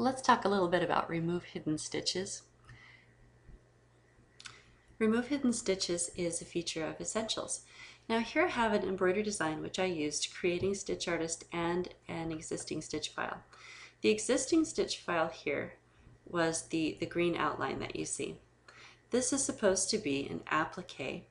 Let's talk a little bit about remove hidden stitches. Remove hidden stitches is a feature of Essentials. Now here I have an embroidery design which I used creating Stitch Artist and an existing stitch file. The existing stitch file here was the, the green outline that you see. This is supposed to be an applique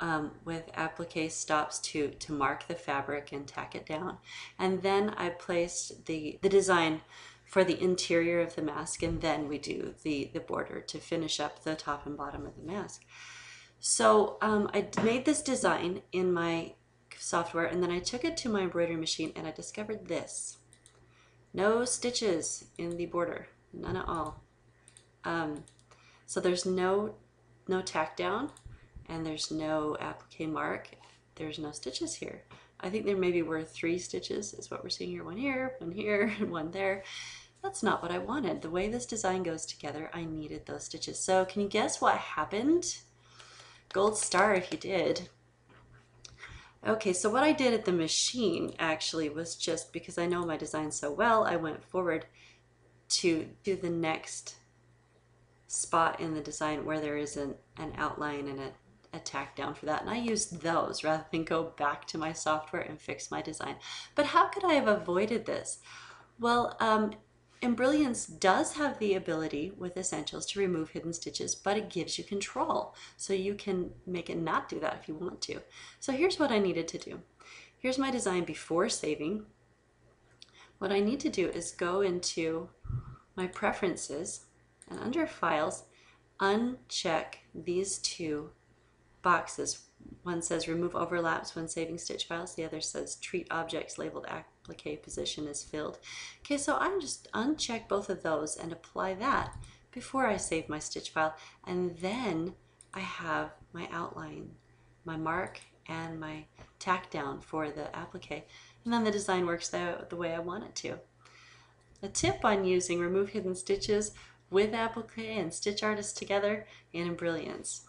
um, with applique stops to, to mark the fabric and tack it down. And then I placed the, the design for the interior of the mask and then we do the, the border to finish up the top and bottom of the mask. So um, I made this design in my software and then I took it to my embroidery machine and I discovered this. No stitches in the border, none at all. Um, so there's no, no tack down and there's no applique mark. There's no stitches here. I think there maybe were three stitches is what we're seeing here. One here, one here, and one there. That's not what I wanted. The way this design goes together, I needed those stitches. So can you guess what happened? Gold star if you did. Okay, so what I did at the machine actually was just because I know my design so well, I went forward to do the next spot in the design where there is an, an outline and a a tack down for that and I used those rather than go back to my software and fix my design. But how could I have avoided this? Well, um, Embrilliance does have the ability with Essentials to remove hidden stitches, but it gives you control. So you can make it not do that if you want to. So here's what I needed to do. Here's my design before saving. What I need to do is go into my preferences and under files, uncheck these two boxes. One says remove overlaps when saving stitch files. The other says treat objects labeled applique position as filled. Okay, so I'm just uncheck both of those and apply that before I save my stitch file. And then I have my outline, my mark, and my tack down for the applique. And then the design works the, the way I want it to. A tip on using remove hidden stitches with applique and stitch artist together in Embrilliance.